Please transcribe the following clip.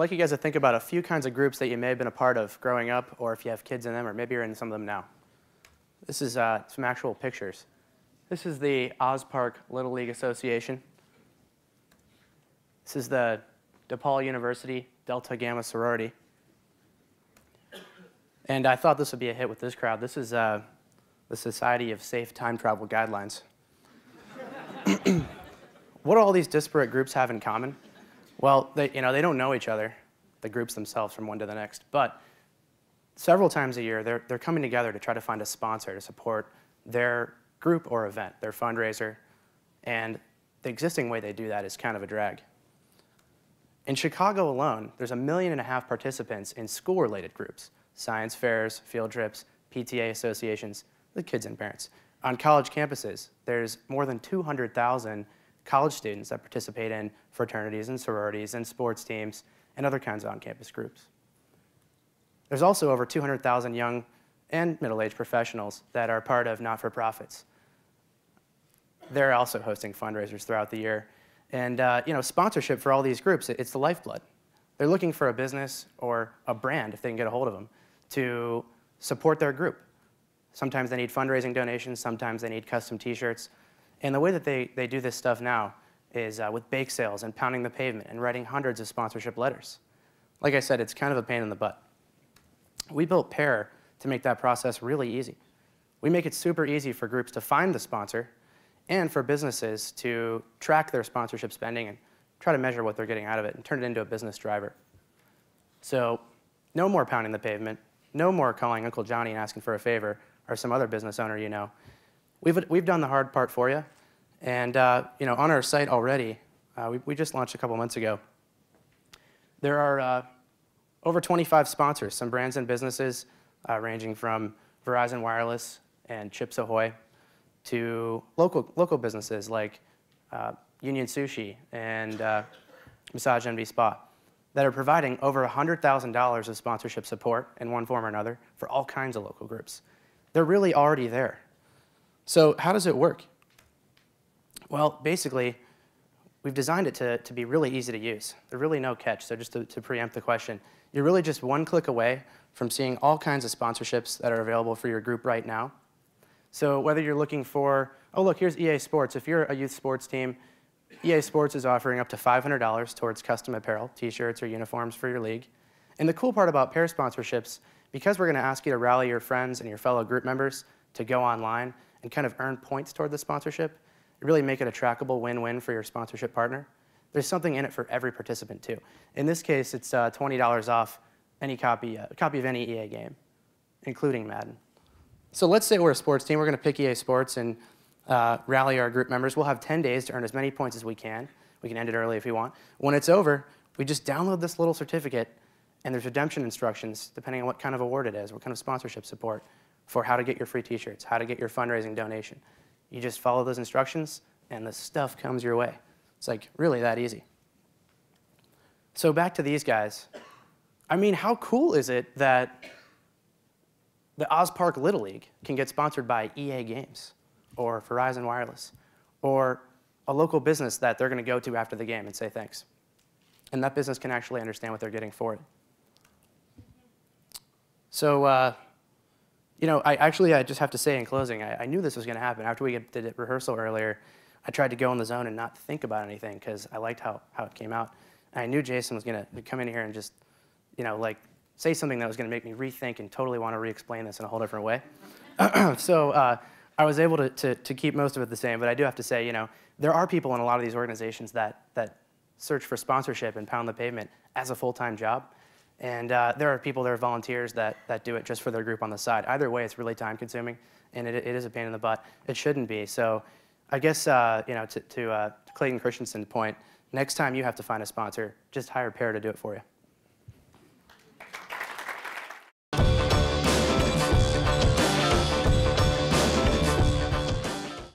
like you guys to think about a few kinds of groups that you may have been a part of growing up, or if you have kids in them, or maybe you're in some of them now. This is uh, some actual pictures. This is the Oz Park Little League Association. This is the DePaul University Delta Gamma Sorority. And I thought this would be a hit with this crowd. This is uh, the Society of Safe Time Travel Guidelines. what do all these disparate groups have in common? Well, they, you know, they don't know each other, the groups themselves, from one to the next. But several times a year, they're, they're coming together to try to find a sponsor to support their group or event, their fundraiser. And the existing way they do that is kind of a drag. In Chicago alone, there's a million and a half participants in school-related groups, science fairs, field trips, PTA associations, the kids and parents. On college campuses, there's more than 200,000 college students that participate in fraternities and sororities and sports teams and other kinds of on-campus groups. There's also over 200,000 young and middle-aged professionals that are part of not-for-profits. They're also hosting fundraisers throughout the year and uh, you know, sponsorship for all these groups, it's the lifeblood. They're looking for a business or a brand, if they can get a hold of them, to support their group. Sometimes they need fundraising donations, sometimes they need custom t-shirts. And the way that they, they do this stuff now is uh, with bake sales and pounding the pavement and writing hundreds of sponsorship letters. Like I said, it's kind of a pain in the butt. We built Pear to make that process really easy. We make it super easy for groups to find the sponsor and for businesses to track their sponsorship spending and try to measure what they're getting out of it and turn it into a business driver. So no more pounding the pavement, no more calling Uncle Johnny and asking for a favor or some other business owner you know. We've, we've done the hard part for you. And uh, you know, on our site already, uh, we, we just launched a couple months ago, there are uh, over 25 sponsors, some brands and businesses uh, ranging from Verizon Wireless and Chips Ahoy to local, local businesses like uh, Union Sushi and uh, Massage Envy Spa that are providing over $100,000 of sponsorship support in one form or another for all kinds of local groups. They're really already there. So how does it work? Well, basically, we've designed it to, to be really easy to use. There's really no catch, so just to, to preempt the question, you're really just one click away from seeing all kinds of sponsorships that are available for your group right now so whether you're looking for, oh, look, here's EA Sports. If you're a youth sports team, EA Sports is offering up to $500 towards custom apparel, t-shirts or uniforms for your league. And the cool part about Pear sponsorships, because we're going to ask you to rally your friends and your fellow group members to go online and kind of earn points toward the sponsorship, really make it a trackable win-win for your sponsorship partner. There's something in it for every participant too. In this case, it's uh, $20 off any copy, uh, copy of any EA game, including Madden. So let's say we're a sports team. We're going to pick EA Sports and uh, rally our group members. We'll have 10 days to earn as many points as we can. We can end it early if we want. When it's over, we just download this little certificate, and there's redemption instructions, depending on what kind of award it is, what kind of sponsorship support, for how to get your free t-shirts, how to get your fundraising donation. You just follow those instructions, and the stuff comes your way. It's like really that easy. So back to these guys. I mean, how cool is it that the Oz Park Little League can get sponsored by EA Games or Verizon Wireless or a local business that they're going to go to after the game and say thanks. And that business can actually understand what they're getting for it. So, uh, you know, I actually I just have to say in closing, I, I knew this was going to happen. After we did rehearsal earlier, I tried to go in the zone and not think about anything because I liked how, how it came out. And I knew Jason was going to come in here and just, you know, like say something that was going to make me rethink and totally want to re-explain this in a whole different way. so uh, I was able to, to, to, keep most of it the same, but I do have to say, you know, there are people in a lot of these organizations that, that search for sponsorship and pound the pavement as a full-time job. And uh, there are people, there are volunteers that, that do it just for their group on the side. Either way, it's really time consuming, and it, it is a pain in the butt. It shouldn't be. So I guess, uh, you know, to, to, uh, Clayton Christensen's point, next time you have to find a sponsor, just hire Pear to do it for you.